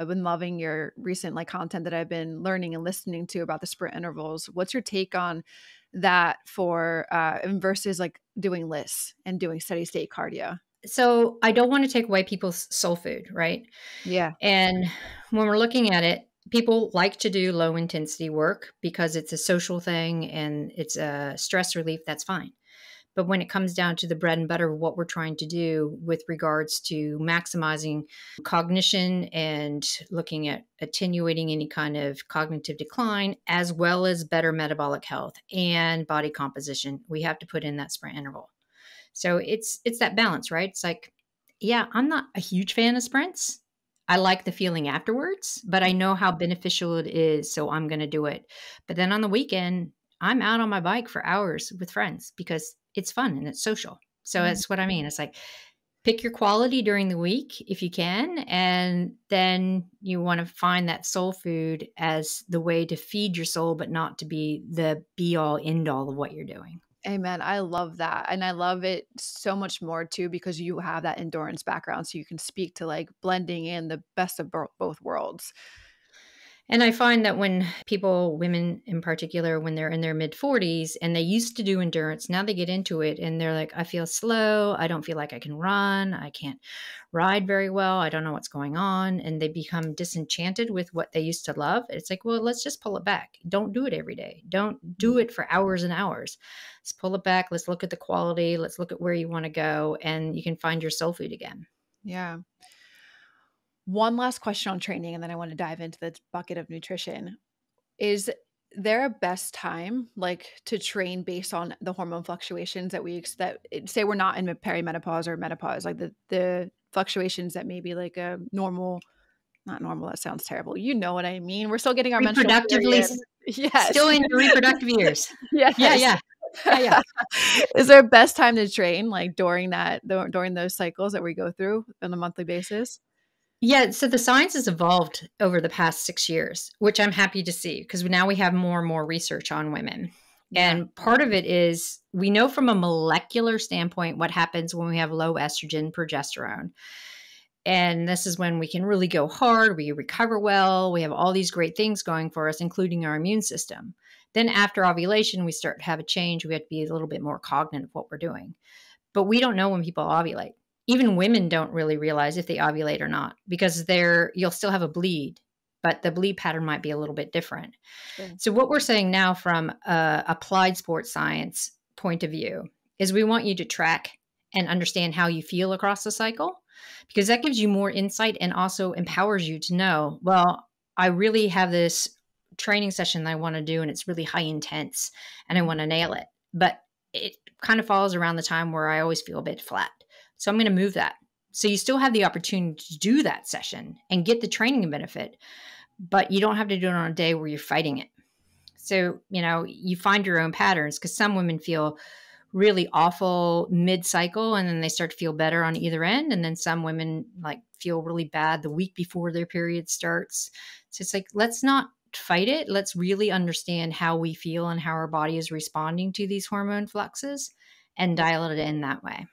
I've been loving your recent like content that I've been learning and listening to about the sprint intervals. What's your take on that for uh versus like doing LISS and doing steady state cardio? So I don't want to take away people's soul food, right? Yeah. And when we're looking at it, people like to do low intensity work because it's a social thing and it's a stress relief. That's fine. But when it comes down to the bread and butter of what we're trying to do with regards to maximizing cognition and looking at attenuating any kind of cognitive decline, as well as better metabolic health and body composition, we have to put in that sprint interval. So it's it's that balance, right? It's like, yeah, I'm not a huge fan of sprints. I like the feeling afterwards, but I know how beneficial it is, so I'm going to do it. But then on the weekend, I'm out on my bike for hours with friends because it's fun and it's social. So mm-hmm. that's what I mean. It's like pick your quality during the week if you can and then you want to find that soul food as the way to feed your soul but not to be the be all end all of what you're doing Amen. I love that. And I love it so much more too because you have that endurance background. So you can speak to like blending in the best of both worlds. And I find that when people, women in particular, when they're in their mid 40s and they used to do endurance, now they get into it and they're like, I feel slow. I don't feel like I can run. I can't ride very well. I don't know what's going on. And they become disenchanted with what they used to love. It's like, well, let's just pull it back. Don't do it every day. Don't do mm. it for hours and hours. Let's pull it back. Let's look at the quality. Let's look at where you want to go. And you can find your soul food again. Yeah. One last question on training, and then I want to dive into the bucket of nutrition. Is there a best time like to train based on the hormone fluctuations that we that say we're not in perimenopause or menopause like the the fluctuations that maybe like a normal not normal that sounds terrible you know what i mean we're still getting our reproductively yes. Still in reproductive years. Yes. yeah yeah. Yeah yeah. Is there a best time to train like during that during those cycles that we go through on a monthly basis yeah, so the science has evolved over the past six years, which I'm happy to see because now we have more and more research on women. Yeah. And part of it is we know from a molecular standpoint what happens when we have low estrogen, progesterone. And this is when we can really go hard, we recover well, we have all these great things going for us, including our immune system. Then after ovulation, we start to have a change. We have to be a little bit more cognizant of what we're doing. But we don't know when people ovulate even women don't really realize if they ovulate or not because they're you'll still have a bleed but the bleed pattern might be a little bit different. So what we're saying now from a applied sports science point of view is we want you to track and understand how you feel across the cycle because that gives you more insight and also empowers you to know well i really have this training session that i want to do and it's really high intense and i want to nail it. But it kind of falls around the time where i always feel a bit flat so I'm going to move that. So you still have the opportunity to do that session and get the training benefit, but you don't have to do it on a day where you're fighting it. So, you know, you find your own patterns because some women feel really awful mid cycle and then they start to feel better on either end. And then some women like feel really bad the week before their period starts. So it's like, let's not fight it. Let's really understand how we feel and how our body is responding to these hormone fluxes and dial it in that way.